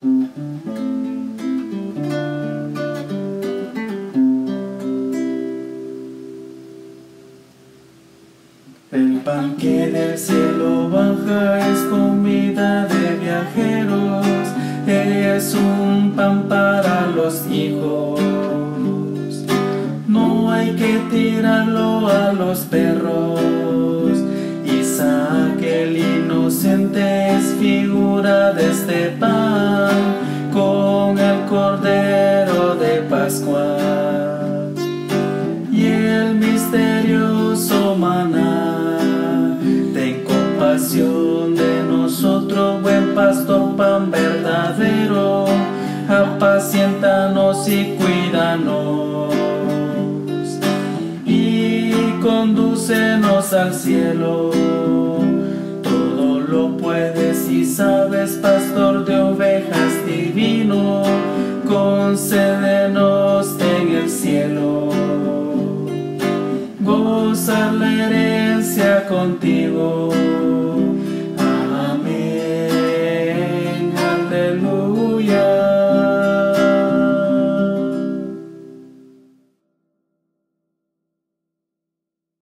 El pan que del cielo baja es comida de viajeros, es un pan para los hijos. No hay que tirarlo a los perros. Isaac el inocente es figura de este pan de Pascua y el misterioso maná. Ten compasión de nosotros, buen pastor, pan verdadero, apaciéntanos y cuídanos y condúcenos al cielo. Todo lo puedes y sabes, pastor de ovejas divino, el Gozar la herencia contigo